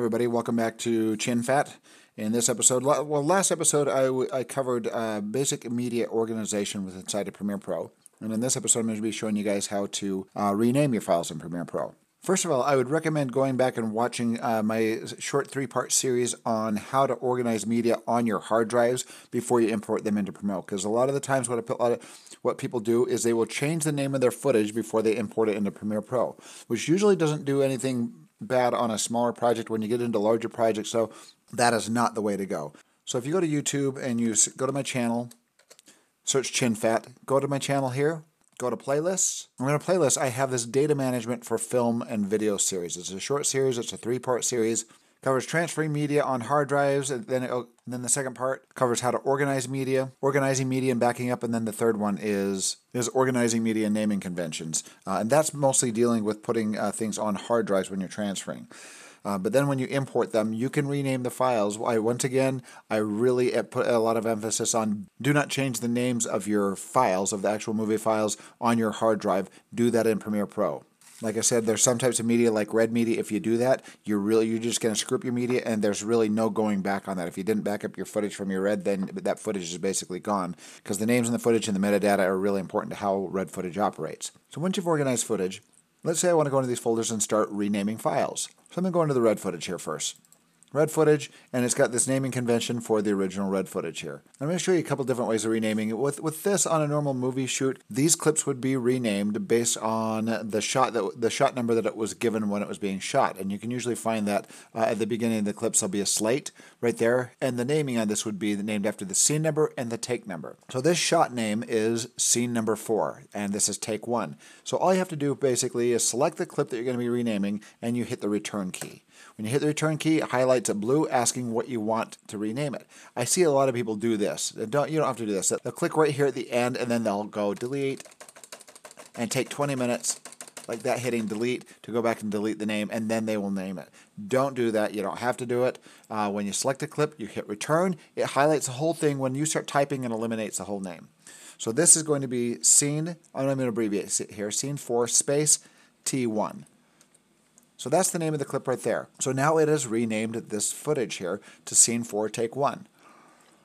everybody, welcome back to Chin Fat. In this episode, well, last episode I, I covered uh, basic media organization with inside of Premiere Pro. And in this episode, I'm going to be showing you guys how to uh, rename your files in Premiere Pro. First of all, I would recommend going back and watching uh, my short three part series on how to organize media on your hard drives before you import them into Premiere. Because a lot of the times, what, a what people do is they will change the name of their footage before they import it into Premiere Pro, which usually doesn't do anything bad on a smaller project when you get into larger projects. So that is not the way to go. So if you go to YouTube and you go to my channel, search Chin Fat, go to my channel here, go to playlists. I'm going to playlist. I have this data management for film and video series. It's a short series. It's a three-part series. Covers transferring media on hard drives, and then it, and then the second part covers how to organize media, organizing media and backing up, and then the third one is is organizing media and naming conventions, uh, and that's mostly dealing with putting uh, things on hard drives when you're transferring. Uh, but then when you import them, you can rename the files. I, once again, I really uh, put a lot of emphasis on do not change the names of your files, of the actual movie files on your hard drive. Do that in Premiere Pro. Like I said, there's some types of media like red media. If you do that, you're really you're just going to screw up your media, and there's really no going back on that. If you didn't back up your footage from your red, then that footage is basically gone because the names in the footage and the metadata are really important to how red footage operates. So once you've organized footage, let's say I want to go into these folders and start renaming files. So I'm going to go into the red footage here first red footage, and it's got this naming convention for the original red footage here. I'm going to show you a couple different ways of renaming it. With, with this on a normal movie shoot, these clips would be renamed based on the shot that the shot number that it was given when it was being shot, and you can usually find that uh, at the beginning of the clips there'll be a slate right there, and the naming on this would be named after the scene number and the take number. So this shot name is scene number four, and this is take one. So all you have to do basically is select the clip that you're going to be renaming, and you hit the return key. When you hit the return key, it highlights a blue asking what you want to rename it. I see a lot of people do this. Don't you don't have to do this. They'll click right here at the end and then they'll go delete and take 20 minutes like that hitting delete to go back and delete the name and then they will name it. Don't do that. You don't have to do it. Uh, when you select a clip, you hit return. It highlights the whole thing. When you start typing, it eliminates the whole name. So this is going to be scene, I'm going to abbreviate here, scene 4 space T1. So that's the name of the clip right there. So now it has renamed this footage here to scene 4 take 1.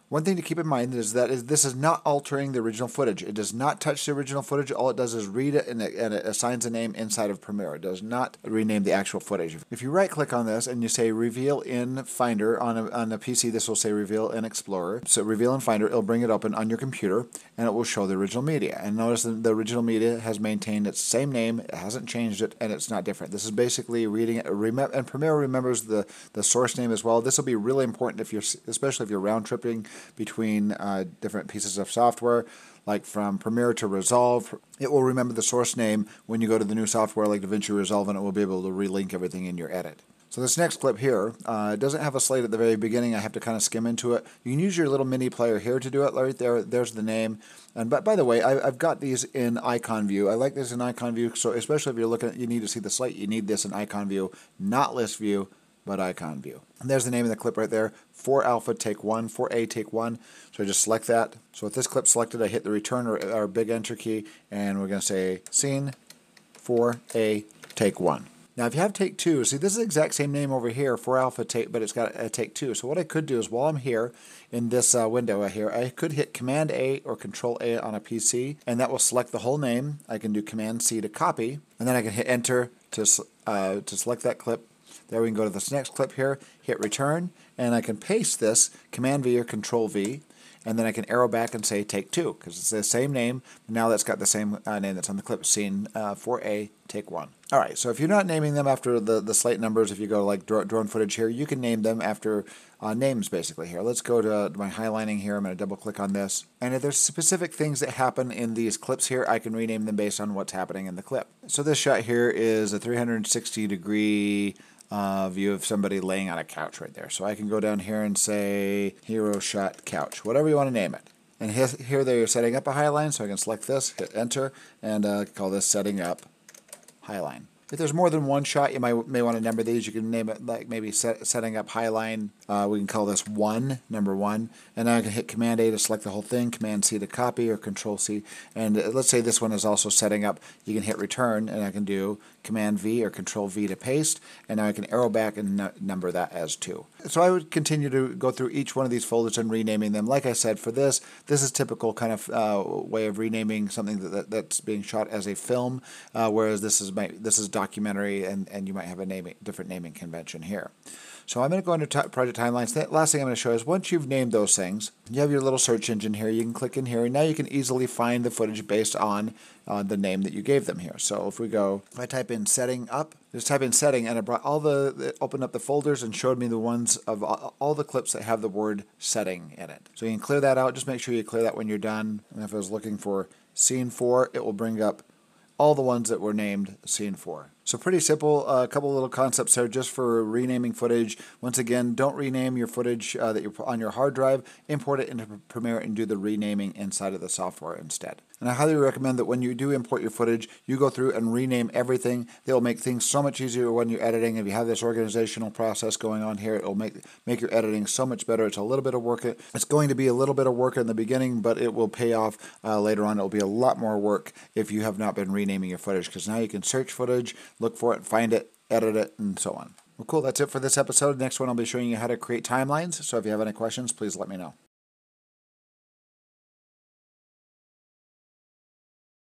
One thing to keep in mind is that this is not altering the original footage. It does not touch the original footage. All it does is read it and, it and it, assigns a name inside of Premiere. It does not rename the actual footage. If you right click on this and you say Reveal in Finder on a, on a PC, this will say Reveal in Explorer. So Reveal in Finder, it'll bring it open on your computer and it will show the original media. And notice that the original media has maintained its same name. It hasn't changed it and it's not different. This is basically reading it. And Premiere remembers the, the source name as well. This will be really important if you're, especially if you're round tripping between uh, different pieces of software, like from Premiere to Resolve. It will remember the source name when you go to the new software like DaVinci Resolve, and it will be able to relink everything in your edit. So this next clip here, uh, doesn't have a slate at the very beginning. I have to kind of skim into it. You can use your little mini player here to do it. Right there, there's the name. And but by the way, I, have got these in icon view. I like this in icon view. So especially if you're looking, at, you need to see the slate. You need this in icon view, not list view but icon view. And there's the name of the clip right there, 4 alpha take 1, 4A take 1. So I just select that. So with this clip selected, I hit the return or, or big enter key, and we're going to say scene 4A take 1. Now, if you have take two, see, this is the exact same name over here for alpha take, but it's got a take two. So what I could do is while I'm here in this uh, window here, I could hit Command A or Control A on a PC, and that will select the whole name. I can do Command C to copy, and then I can hit Enter to, uh, to select that clip, there we can go to this next clip here, hit return, and I can paste this, Command V or Control V, and then I can arrow back and say take two, because it's the same name, now that's got the same uh, name that's on the clip, scene uh, 4A, take one. All right, so if you're not naming them after the, the slate numbers, if you go to like drone footage here, you can name them after uh, names basically here. Let's go to my highlighting here. I'm going to double click on this. And if there's specific things that happen in these clips here, I can rename them based on what's happening in the clip. So this shot here is a 360 degree uh, view of somebody laying on a couch right there. So I can go down here and say hero shot couch, whatever you want to name it. And here they're setting up a highline, so I can select this, hit enter, and uh, call this setting up highline. If there's more than one shot, you might may want to number these. You can name it like maybe set, setting up highline. Uh, we can call this one, number one. And now I can hit Command A to select the whole thing, Command C to copy, or Control C. And uh, let's say this one is also setting up. You can hit Return, and I can do Command V or Control V to paste. And now I can arrow back and number that as two. So I would continue to go through each one of these folders and renaming them. Like I said, for this, this is typical kind of uh, way of renaming something that, that, that's being shot as a film, uh, whereas this is my, this is documentary, and, and you might have a naming, different naming convention here. So I'm going to go into project timelines. The last thing I'm going to show is once you've named those things, you have your little search engine here. You can click in here, and now you can easily find the footage based on uh, the name that you gave them here. So if we go, if I type in setting up, just type in setting, and it brought all the, it opened up the folders and showed me the ones of all the clips that have the word setting in it. So you can clear that out. Just make sure you clear that when you're done. And if I was looking for scene four, it will bring up all the ones that were named scene four. So pretty simple. Uh, a couple little concepts there just for renaming footage. Once again, don't rename your footage uh, that you're on your hard drive. Import it into Premiere and do the renaming inside of the software instead. And I highly recommend that when you do import your footage, you go through and rename everything. Will make things so much easier when you're editing. If you have this organizational process going on here, it will make make your editing so much better. It's a little bit of work. It's going to be a little bit of work in the beginning, but it will pay off uh, later on. It will be a lot more work if you have not been renaming your footage because now you can search footage, look for it, find it, edit it, and so on. Well, cool. That's it for this episode. Next one, I'll be showing you how to create timelines. So if you have any questions, please let me know.